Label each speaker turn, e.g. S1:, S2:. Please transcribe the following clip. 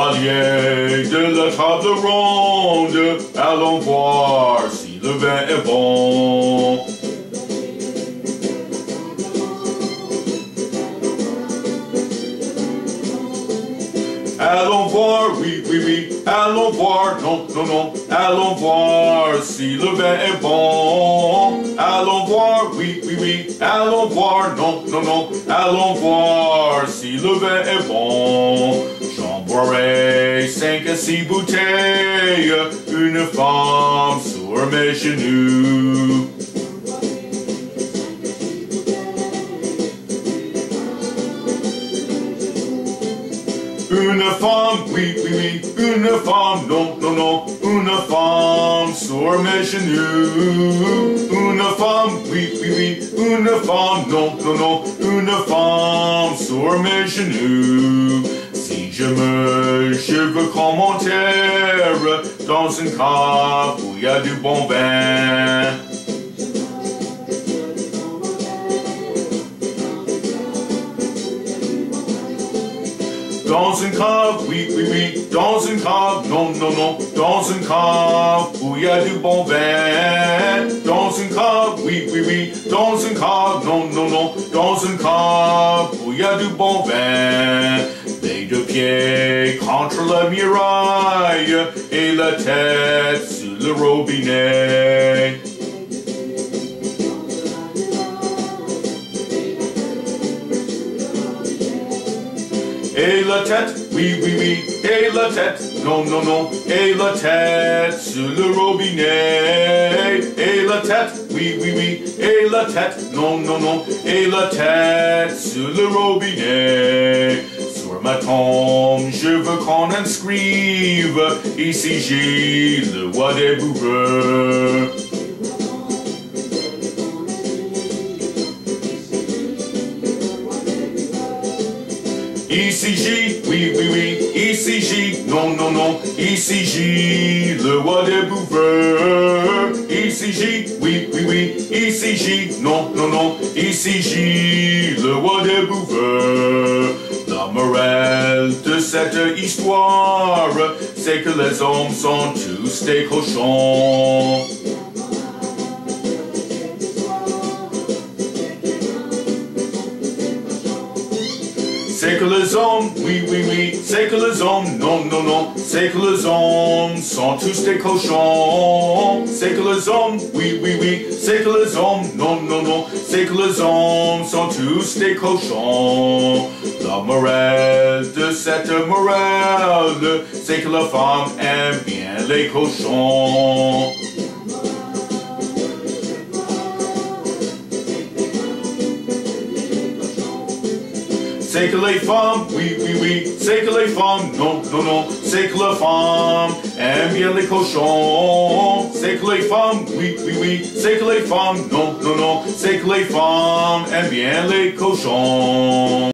S1: De la table ronde, allons voir si le vin est bon. Allons voir, oui, oui, oui, allons voir, non, non, non, allons voir si le vin est bon. Allons voir, oui, oui, oui, allons voir, non, non, non, allons voir si le vin est bon. Bouteilles, une femme sur mes genoux. Une femme, oui, oui, oui, une femme, non, non, non, une femme sur mes genoux. Une femme, oui, oui, oui, une femme, non, non, non, une femme sur mes genoux. Si je me comme mon terre dans une cave où y a du bon vin. Dans une cave, oui, oui, oui, dans une cave, non, non, non, dans une cave où y a du bon vin. Dans une cave, oui, oui, oui, dans une cave, non, non, non, dans une cave où y a du bon vin. Pieds contre la et la le robinet. Et la tête, oui, oui, oui, et la tête, non, non, non, et la tête sur le robinet. Et la tête, oui, oui, oui, et la tête, non, non, non, et la tête sur le robinet. Sur ma tombe, je veux qu'on inscrive, ici j'ai le roi des bouffeurs. Ici J, oui, oui, oui, ici J, non, non, non, ici J, le roi des bouffeurs. Ici J, oui, oui, oui, ici J, non, non, non, ici J, le roi des bouffeurs. La morale de cette histoire, c'est que les hommes sont tous des cochons. C'est que les hommes, oui, oui, oui, c'est que les hommes, non, non, non, c'est que les hommes sont tous des cochons. C'est que les hommes, oui, oui, oui, c'est que les hommes, non, non, non, c'est les hommes sont tous des cochons. La morale de cette morale, c'est que la femme aime bien les cochons. C'est que les femmes, oui, oui, oui, femmes, non, non, non, c'est que les femmes aiment bien les cochons. C'est que les femmes, oui, oui, oui, c'est que les femmes, non, non, non, c'est que les femmes aiment bien les cochons.